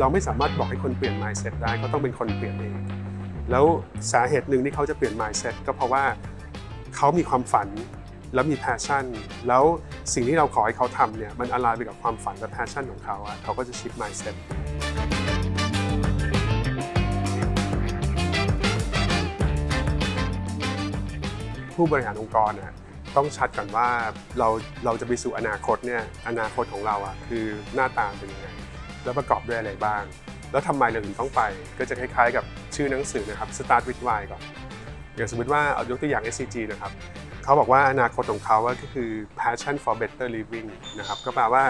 เราไม่สามารถบอกให้คนเปลี่ยน mindset ได้เขาต้องเป็นคนเปลี่ยนเอง แล้วสาเหตุหนึ่งที่เขาจะเปลี่ยน mindset ก็เพราะว่าเขามีความฝันแล้วมี passion แล้วสิ่งที่เราขอให้เขาทำเนี่ยมันอลายไปกับความฝันและ passion ของเขาอะเขาก็จะ shift mindset ผู้บริหารองค์กรน่ะต้องชัดก่อนว่าเราเราจะไปสู่อนาคตเนี่ยอนาคตของเราอะคือหน้าตาเป็นยังไง แล้วประกอบด้วยอะไรบ้าง แล้วทำไมเราถึงต้องไป ก็จะคล้ายๆ กับชื่อหนังสือนะครับ Start with Why ก่อนอย่างสมมติว่าเอายกตัวอย่าง SCG นะครับเขาบอกว่าอนาคตของเขาก็คือ passion for better living นะครับก็แปลว่า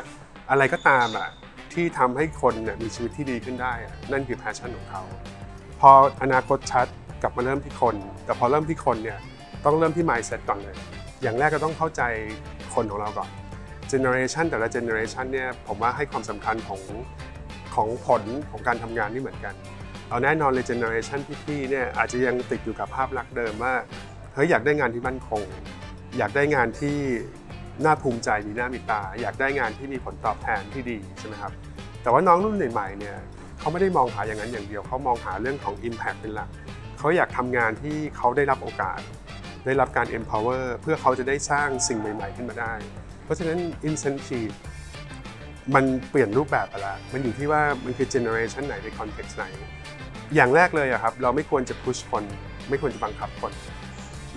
อะไรก็ตามอะที่ทำให้คนเนี่ยมีชีวิตที่ดีขึ้นได้อะนั่นคือ passion ของเขา พออนาคตชัดกลับมาเริ่มที่คน แต่พอเริ่มที่คนเนี่ยต้องเริ่มที่ mindset ก่อนเลย อย่างแรกก็ต้องเข้าใจคนของเราก่อน generation แต่ละ generation เนี่ยผมว่าให้ความสำคัญของของผลของการทำงานนี่เหมือนกัน เอาแน่นอนเลย generation พี่ๆเนี่ยอาจจะยังติดอยู่กับภาพลักษณ์เดิมว่าเฮ้ยอยากได้งานที่มั่นคง อยากได้งานที่น่าภูมิใจมีหน้ามีตา อยากได้งานที่มีผลตอบแทนที่ดีใช่ไหมครับแต่ว่าน้องรุ่นใหม่ๆเนี่ยเขาไม่ได้มองหาอย่างนั้นอย่างเดียวเขามองหาเรื่องของ Impact เป็นหลักเขาอยากทำงานที่เขาได้รับโอกาส ได้รับการ empower เพื่อเขาจะได้สร้างสิ่งใหม่ ๆ ขึ้นมาได้ ราะฉะนั้น incentive มันเปลี่ยนรูปแบบไปแล้วมันอยู่ที่ว่ามันคือ generation ไหนใน context ไหน อย่างแรกเลยอะครับ เราไม่ควรจะ push คน ไม่ควรจะบังคับคน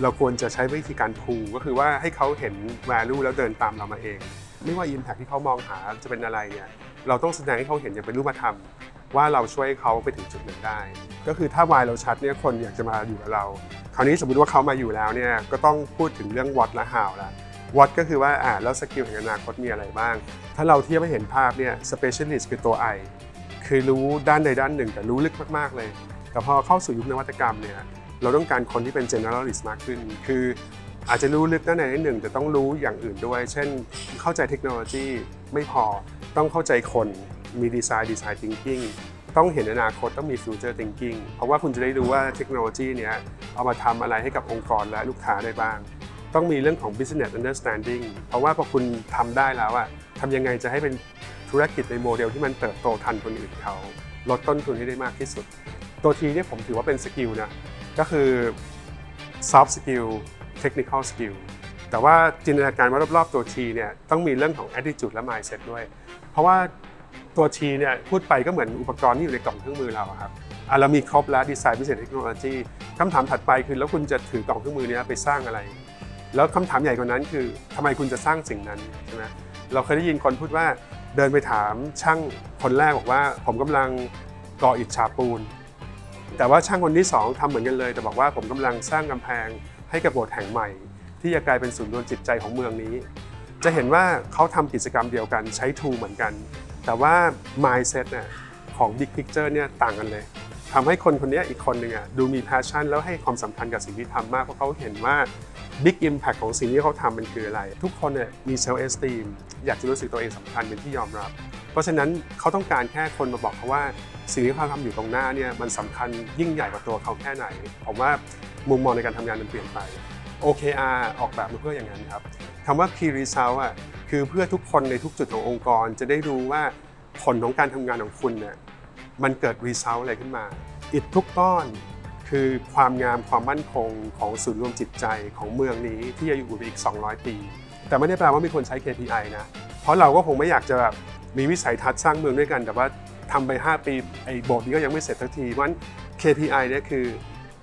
เราควรจะใช้วิธีการ pull ก็คือว่าให้เขาเห็น value แล้วเดินตามเรามาเอง ไม่ว่า impact ที่เขามองหาจะเป็นอะไรเนี่ย เราต้องแสดงให้เขาเห็นอย่างเป็นรูปธรรม ว่าเราช่วยเขาไปถึงจุดนั้นได้ ก็คือถ้าวายเราชัดเนี่ยคนอยากจะมาอยู่กับเรา คราวนี้สมมติว่าเขามาอยู่แล้วเนี่ยก็ต้องพูดถึงเรื่อง what และ how แล้ ว what ก็คือว่าอ่าแล้วสกิลแห่งอนาคตมีอะไรบ้าง ถ้าเราเทียบให้เห็นภาพเนี่ย specialist คือตัว I คือรู้ด้านใดด้านหนึ่ง แต่รู้ลึกมาก ๆ เลย แต่พอเข้าสู่ยุคนวัตกรรมเนี่ยเราต้องการคนที่เป็น generalist มากขึ้น คืออาจจะรู้ลึกด้านใดด้านหนึ่ง แต่ต้องรู้อย่างอื่นด้วย เช่น เข้าใจเทคโนโลยีไม่พอต้องเข้าใจคนมีดีไซน์ดีไซน์ thinking ต้องเห็นอนาคตต้องมี future thinking เพราะว่าคุณจะได้รู้ว่าเทคโนโลยีเนี้ยเอามาทำอะไรให้กับองค์กรและลูกค้าได้บ้าง ต้องมีเรื่องของ business understanding เพราะว่าพอคุณทำได้แล้วอะทำยังไงจะให้เป็นธุรกิจในโมเดลที่มันเติบโตทันคนอื่นเขา ลดต้นทุนให้ได้มากที่สุด ตัวทีเนี่ยผมถือว่าเป็น skill นะ ก็คือ soft skill technical skill แต่ว่าจินตนาการว่ารอบๆตัวทีเนี่ยต้องมีเรื่องของ attitude และ mindset ด้วย เพราะว่าตัวทีเนี่ยพูดไปก็เหมือนอุปกรณ์ที่อยู่ในกล่องเครื่องมือเราครับอะเรามีครบแล้วดีไซน์พิเศษเทคโนโลยีคำถามถัดไปคือแล้วคุณจะถือกล่องเครื่องมือเนี้ยไปสร้างอะไร แล้วคำถามใหญ่กว่านั้นคือทำไมคุณจะสร้างสิ่งนั้นใช่ไหมเราเคยได้ยินคนพูดว่าเดินไปถามช่างคนแรกบอกว่า ผมกำลังก่ออิฐฉาปูน แต่ว่าช่างคนที่สองทำเหมือนกันเลย แต่บอกว่าผมกำลังสร้างกำแพงให้กับโบสถ์แห่งใหม่ ที่จะกลายเป็นศูนย์รวมจิตใจของเมืองนี้ จะเห็นว่าเขาทำกิจกรรมเดียวกันใช้ tool เหมือนกัน แต่ว่า mindset เนี่ยของ big picture เนี่ยต่างกันเลยทำให้คนคนนี้อีกคนหนึ่งอะดูมี passion แล้วให้ความสำคัญกับสิ่งที่ทำมากเพราะเขาเห็นว่า big impact ของสิ่งที่เขาทำมันคืออะไร ทุกคนเนี่ยมี self esteem อยากจะรู้สึกตัวเองสำคัญเป็นที่ยอมรับ เพราะฉะนั้นเขาต้องการแค่คนมาบอกเขาว่า สิ่งที่เขาทำอยู่ตรงหน้าเนี่ยมันสำคัญยิ่งใหญ่กว่าตัวเขาแค่ไหน ผมว่ามุมมองในการทำงานมันเปลี่ยนไป OKR ออกแบบมาเพื่ออย่างนั้นครับคำว่า Key Result อะคือเพื่อทุกคนในทุกจุดขององค์กรจะได้รู้ว่าผลของการทำงานของคุณเนี่ยมันเกิด Result อะไรขึ้นมา อิฐทุกก้อน คือความงามความมั่นคงของศูนย์รวมจิตใจของเมืองนี้ที่จะอยู่ไปอีก 200 ปี แต่ไม่ได้แปลว่ามีคนใช้ KPI นะ เพราะเราก็คงไม่อยากจะแบบมีวิสัยทัศน์สร้างเมืองด้วยกัน แต่ว่าทำไป 5 ปีไอ้โบสถ์นี้ก็ยังไม่เสร็จสักทีเพราะฉะนั้น KPI เนี่ยคือ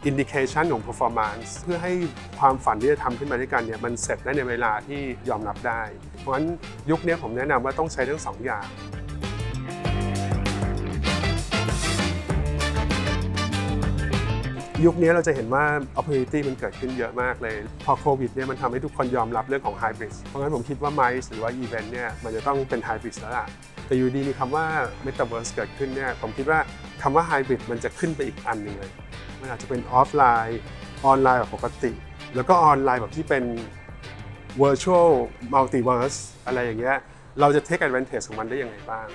indication ของ performance เพื่อให้ความฝันที่จะทำขึ้นมาด้วยกันเนี่ยมันเสร็จได้ในเวลาที่ยอมรับได้ เพราะฉะนั้นยุคนี้ผมแนะนำว่าต้องใช้ทั้งสองอย่าง ยุคนี้เราจะเห็นว่า opportunity มันเกิดขึ้นเยอะมากเลย พอโควิดเนี่ยมันทำให้ทุกคนยอมรับเรื่องของ hybrid เพราะงั้นผมคิดว่า MICE หรือว่า event เนี่ยมันจะต้องเป็น hybrid แล้วล่ะ แต่อยู่ดีๆมีคำว่า metaverse เกิดขึ้นเนี่ยผมคิดว่าคำว่า hybrid มันจะขึ้นไปอีกอันหนึ่งเลย มันอาจจะเป็นออฟไลน์ออนไลน์แบบปกติ แล้วก็ออนไลน์แบบที่เป็น virtual metaverse อะไรอย่างเงี้ยเราจะ take advantage ของมันได้ยังไงบ้าง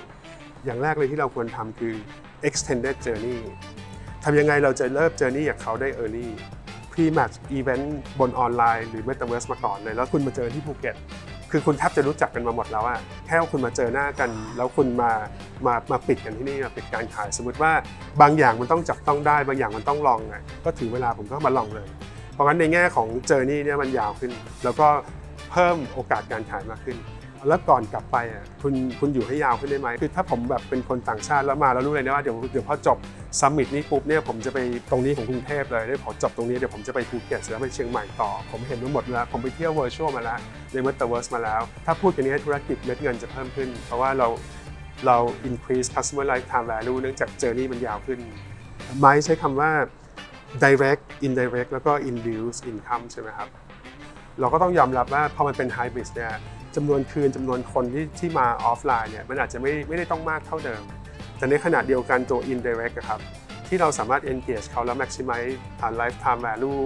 อย่างแรกเลยที่เราควรทำคือ extended journey ทำยังไงเราจะเริ่ม journey กับเขาได้ early pre-match event บนออนไลน์หรือ metaverse มาก่อนเลย แล้วคุณมาเจอที่ภูเก็ตคือคุณแทบจะรู้จักกันมาหมดแล้วอะแค่ว่าคุณมาเจอหน้ากัน แล้วคุณมามามาปิดกันที่นี่มาปิดการขาย สมมติว่าบางอย่างมันต้องจับต้องได้ บางอย่างมันต้องลองอะก็ถึงเวลาผมก็มาลองเลย เพราะงั้นในแง่ของ journey เนี่ยมันยาวขึ้น แล้วก็เพิ่มโอกาสการขายมากขึ้น แล้วก่อนกลับไปอะคุณคุณอยู่ให้ยาวขึ้นได้ไหมคือถ้าผมแบบเป็นคนต่างชาติแล้วมาแล้วรู้เลยนะว่าเดี๋ยวเดี๋ยวพอจบ summit นี่ปุ๊บเนี่ยผมจะไปตรงนี้ของกรุงเทพเลยได้พอจบตรงนี้เดี๋ยวผมจะไปภูเก็ตแล้วไปเชียงใหม่ต่อ ผมเห็นมาหมดแล้ว ผมไปเที่ยว virtual มาแล้วในเมตาเวิร์สมาแล้ว ถ้าพูดกันนี้ธุรกิจเม็ดเงินจะเพิ่มขึ้น เพราะว่าเราเรา increase customer lifetime value เนื่องจาก journey มันยาวขึ้นไม้ใช้คำว่า direct indirect แล้วก็ induce income ใช่ไหมครับเราก็ต้องยอมรับว่าพอมันเป็น hybrid เนี่ย จำนวนคืนจำนวนคนที่ที่มาออฟไลน์เนี่ยมันอาจจะไม่ไม่ได้ต้องมากเท่าเดิม แต่ในขณะเดียวกันตัว indirect ครับที่เราสามารถ engage เขาแล้ว maximize ผ่าน lifetime value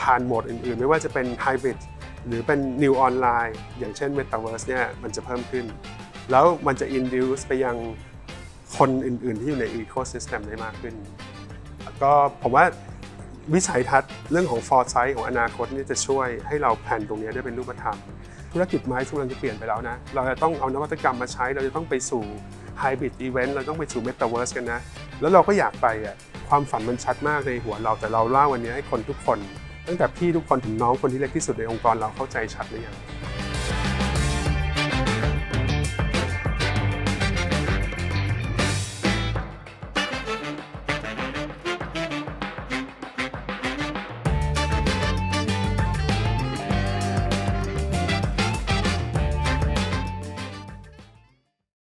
ผ่านโหมดอื่นๆ ไม่ว่าจะเป็น hybrid หรือเป็น new online อย่างเช่น metaverse เนี่ยมันจะเพิ่มขึ้น แล้วมันจะ induce ไปยังคนอื่นๆ ที่อยู่ใน ecosystem ได้มากขึ้น ก็ผมว่าวิสัยทัศน์เรื่องของ foresight ของอนาคตนี่จะช่วยให้เราแผนตรงนี้ได้เป็นรูปธรรม ธุรกิจไม้กำลังจะเปลี่ยนไปแล้วนะ เราจะต้องเอานวัตกรรมมาใช้ เราจะต้องไปสู่ hybrid event เราต้องไปสู่ metaverse กันนะ แล้วเราก็อยากไปอะความฝันมันชัดมากในหัวเราแต่เราเล่าวันนี้ให้คนทุกคน ตั้งแต่พี่ทุกคนถึงน้องคนที่เล็กที่สุดในองค์กรเราเข้าใจชัดหรือยัง